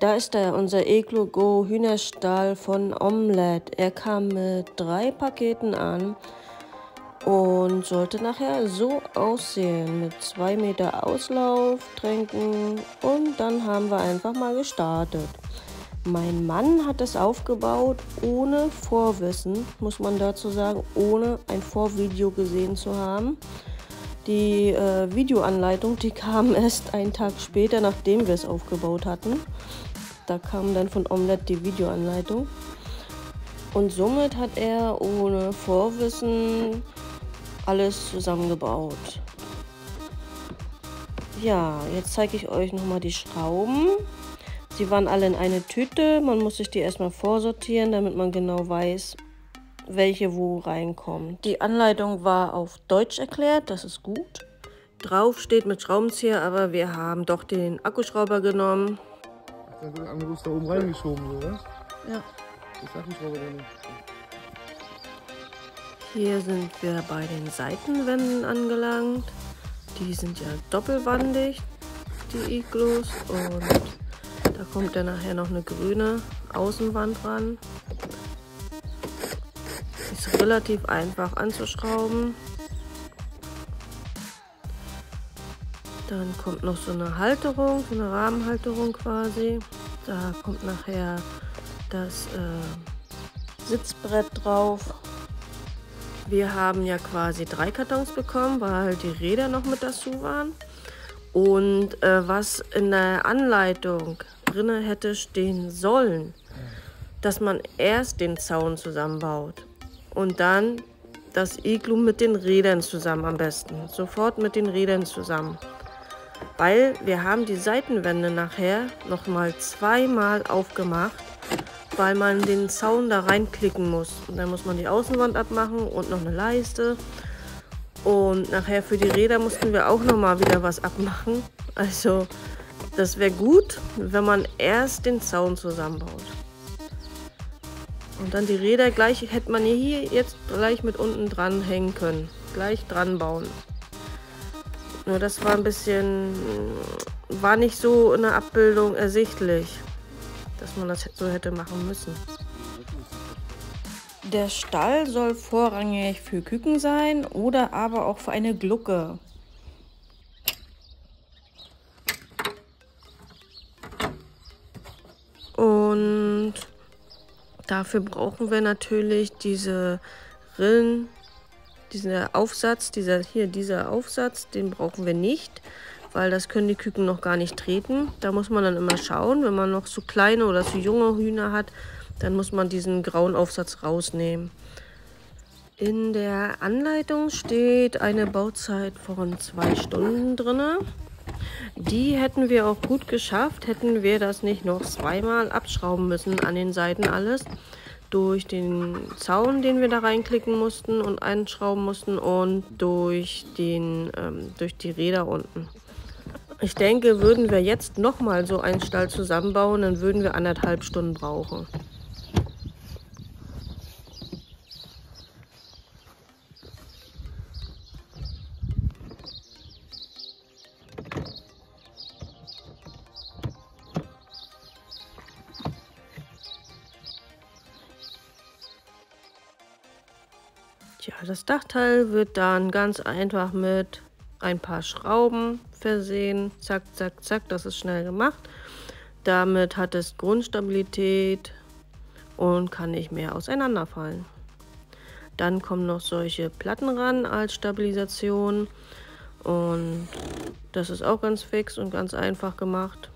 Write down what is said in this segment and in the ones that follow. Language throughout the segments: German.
Da ist er, unser Eclo Go Hühnerstall von Omelette. Er kam mit drei Paketen an und sollte nachher so aussehen mit zwei Meter Auslauf, Tränken und dann haben wir einfach mal gestartet. Mein Mann hat es aufgebaut ohne Vorwissen, muss man dazu sagen, ohne ein Vorvideo gesehen zu haben. Die äh, Videoanleitung, die kam erst einen Tag später, nachdem wir es aufgebaut hatten. Da kam dann von Omelette die Videoanleitung. Und somit hat er ohne Vorwissen alles zusammengebaut. Ja, jetzt zeige ich euch nochmal die Schrauben. Sie waren alle in eine Tüte. Man muss sich die erstmal vorsortieren, damit man genau weiß, welche wo reinkommt. Die Anleitung war auf Deutsch erklärt, das ist gut. Drauf steht mit Schraubenzieher, aber wir haben doch den Akkuschrauber genommen. Da wird anderes da oben reingeschoben, oder? Ja. Das Akkuschrauber da nicht. Hier sind wir bei den Seitenwänden angelangt. Die sind ja doppelwandig, die Iglos. Und da kommt dann nachher noch eine grüne Außenwand ran. Relativ einfach anzuschrauben. Dann kommt noch so eine Halterung, so eine Rahmenhalterung quasi. Da kommt nachher das äh, Sitzbrett drauf. Wir haben ja quasi drei Kartons bekommen, weil halt die Räder noch mit dazu waren. Und äh, was in der Anleitung drinne hätte stehen sollen, dass man erst den Zaun zusammenbaut und dann das Iglu mit den Rädern zusammen am besten. Sofort mit den Rädern zusammen. Weil wir haben die Seitenwände nachher noch mal zweimal aufgemacht, weil man den Zaun da reinklicken muss. Und dann muss man die Außenwand abmachen und noch eine Leiste. Und nachher für die Räder mussten wir auch noch mal wieder was abmachen. Also das wäre gut, wenn man erst den Zaun zusammenbaut. Und dann die Räder gleich, hätte man hier jetzt gleich mit unten dran hängen können. Gleich dran bauen. Nur das war ein bisschen, war nicht so in der Abbildung ersichtlich, dass man das so hätte machen müssen. Der Stall soll vorrangig für Küken sein oder aber auch für eine Glucke. Und dafür brauchen wir natürlich diese Rillen, diesen Aufsatz, dieser hier dieser Aufsatz, den brauchen wir nicht, weil das können die Küken noch gar nicht treten. Da muss man dann immer schauen, wenn man noch zu kleine oder zu junge Hühner hat, dann muss man diesen grauen Aufsatz rausnehmen. In der Anleitung steht eine Bauzeit von zwei Stunden drinne. Die hätten wir auch gut geschafft, hätten wir das nicht noch zweimal abschrauben müssen an den Seiten alles. Durch den Zaun, den wir da reinklicken mussten und einschrauben mussten und durch, den, ähm, durch die Räder unten. Ich denke, würden wir jetzt nochmal so einen Stall zusammenbauen, dann würden wir anderthalb Stunden brauchen. Das Dachteil wird dann ganz einfach mit ein paar Schrauben versehen. Zack, zack, zack, das ist schnell gemacht. Damit hat es Grundstabilität und kann nicht mehr auseinanderfallen. Dann kommen noch solche Platten ran als Stabilisation und das ist auch ganz fix und ganz einfach gemacht.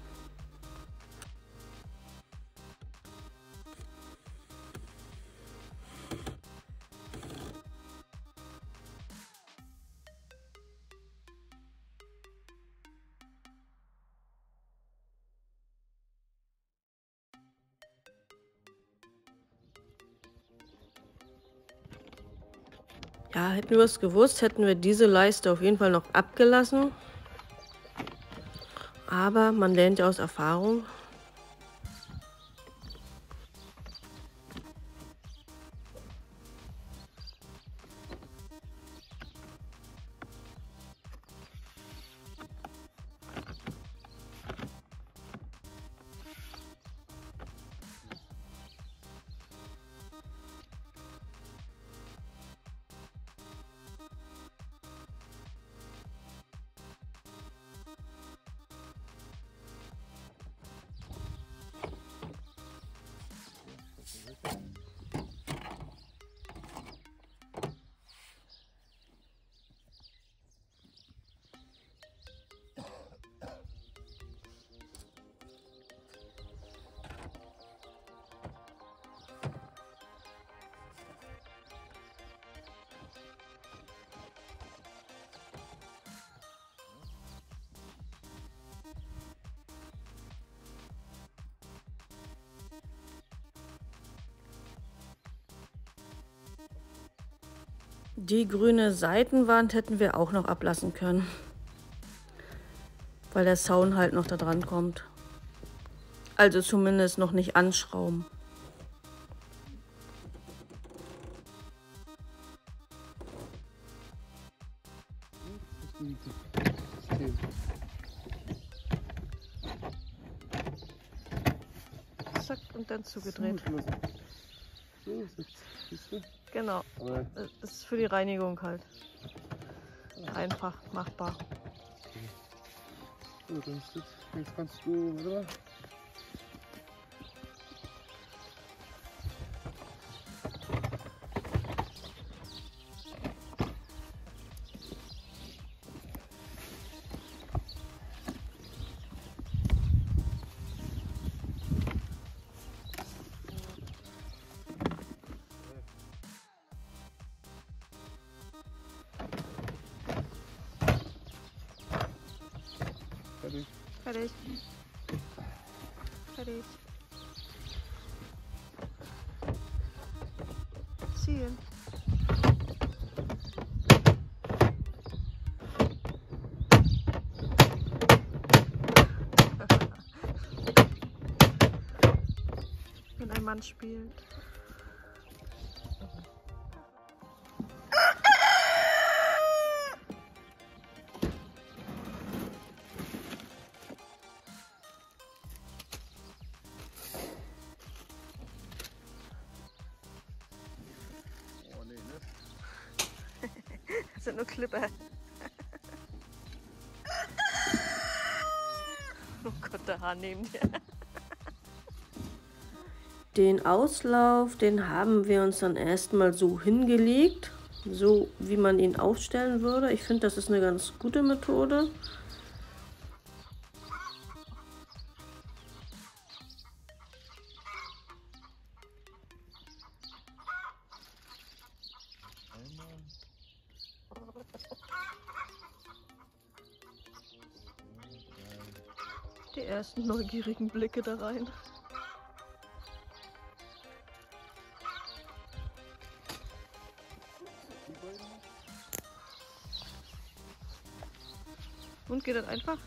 Ja, hätten wir es gewusst, hätten wir diese Leiste auf jeden Fall noch abgelassen. Aber man lernt ja aus Erfahrung. Die grüne Seitenwand hätten wir auch noch ablassen können. Weil der Zaun halt noch da dran kommt. Also zumindest noch nicht anschrauben. Zack und dann zugedreht. So, siehst du? Genau. Aber Das ist für die Reinigung halt. Einfach machbar. so, dann ist jetzt, jetzt kannst du, warte mal. Fertig. Fertig. Ziehen. Wenn ein Mann spielt. Klippe. Oh Gott, der Hahn neben dir. Den Auslauf, den haben wir uns dann erstmal so hingelegt, so wie man ihn aufstellen würde. Ich finde, das ist eine ganz gute Methode. Die ersten neugierigen Blicke da rein. Und geht das einfach?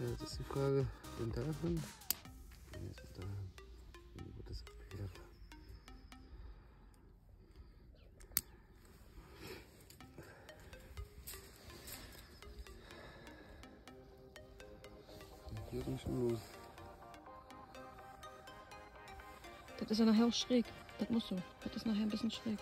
Ja, jetzt ist die Frage, den da hin? Nee, ist da. Wie wird das erklärt? Hier nicht los. Das ist ja nachher auch schräg. Das musst du. Das ist nachher ein bisschen schräg.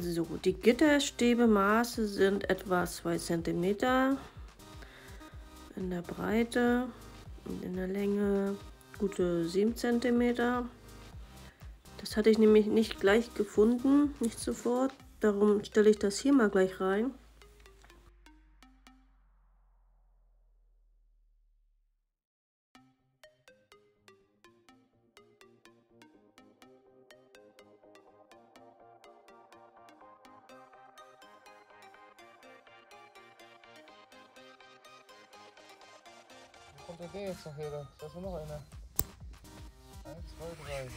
So, die Gitterstäbemaße sind etwa 2 cm in der Breite und in der Länge gute 7 cm. Das hatte ich nämlich nicht gleich gefunden, nicht sofort. Darum stelle ich das hier mal gleich rein. Kommt der jetzt noch her? Da ist noch einer. Eins, zwei, drei.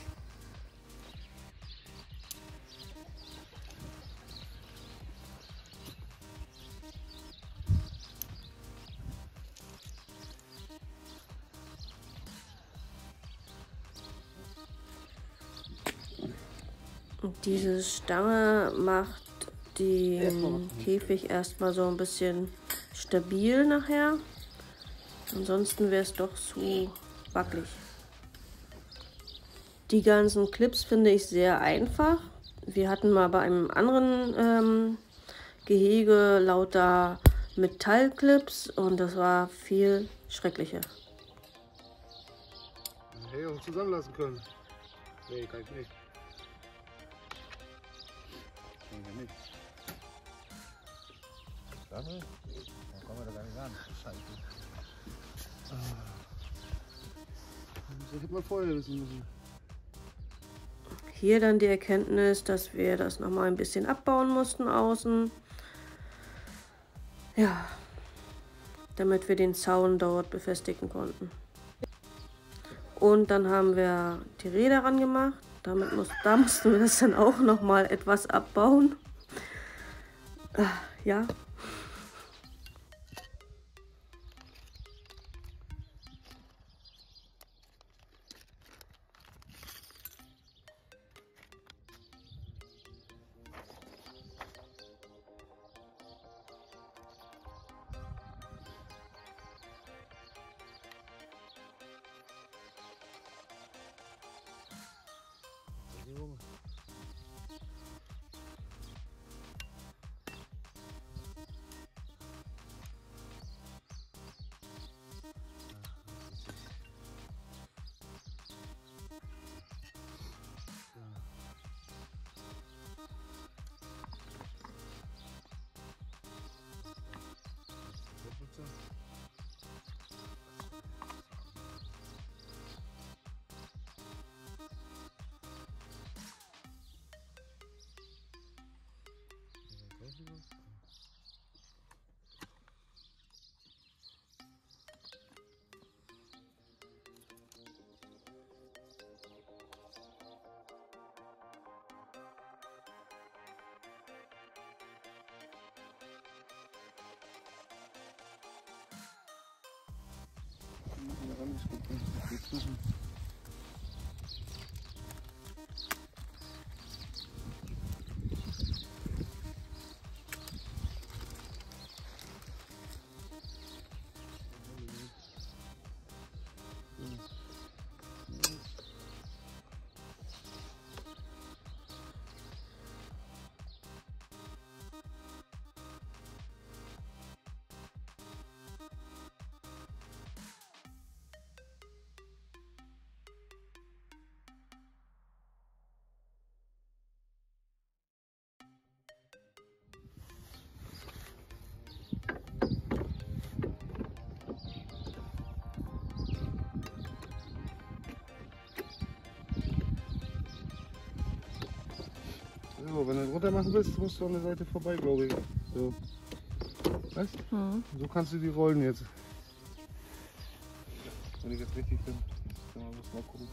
Und diese Stange macht den. Käfig erstmal so ein bisschen stabil nachher. Ansonsten wäre es doch zu wackelig. Die ganzen Clips finde ich sehr einfach. Wir hatten mal bei einem anderen ähm, Gehege lauter Metallclips und das war viel schrecklicher. Hey, auch zusammenlassen können. Nee, kann ich nicht. Kann ich nicht. Lange? Dann kommen wir da gar nicht ran. Scheiße. Das hätte man vorher wissen müssen. Hier dann die Erkenntnis, dass wir das nochmal ein bisschen abbauen mussten außen. Ja, damit wir den Zaun dort befestigen konnten. Und dann haben wir die Räder ran gemacht. Damit muss, da mussten wir das dann auch nochmal etwas abbauen. Ah, ja, So, wenn du runter machen willst, musst du an der Seite vorbei, glaube ich. So. Weißt Mhm. So kannst du die rollen jetzt. Wenn ich jetzt richtig bin. Dann muss mal gucken.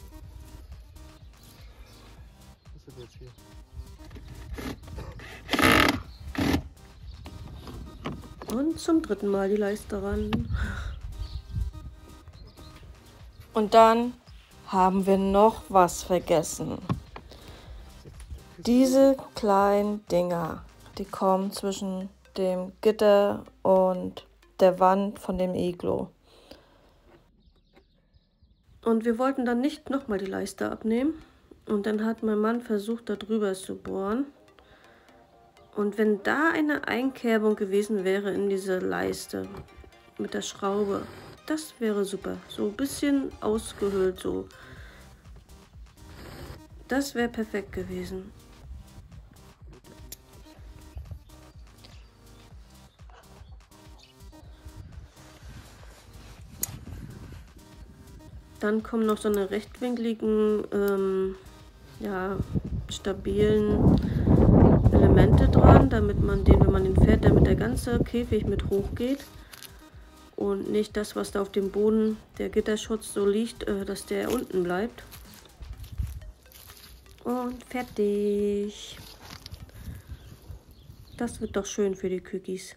Was ist das jetzt hier? Und zum dritten Mal die Leiste ran. Und dann haben wir noch was vergessen. Diese kleinen Dinger, die kommen zwischen dem Gitter und der Wand von dem Iglo. Und wir wollten dann nicht nochmal die Leiste abnehmen. Und dann hat mein Mann versucht, da drüber zu bohren. Und wenn da eine Einkerbung gewesen wäre in diese Leiste mit der Schraube, das wäre super. So ein bisschen ausgehöhlt so. Das wäre perfekt gewesen. Dann kommen noch so eine rechtwinkligen, ähm, ja, stabilen Elemente dran, damit man den, wenn man den fährt, damit der ganze Käfig mit hochgeht. Und nicht das, was da auf dem Boden, der Gitterschutz so liegt, äh, dass der unten bleibt. Und fertig. Das wird doch schön für die Cookies.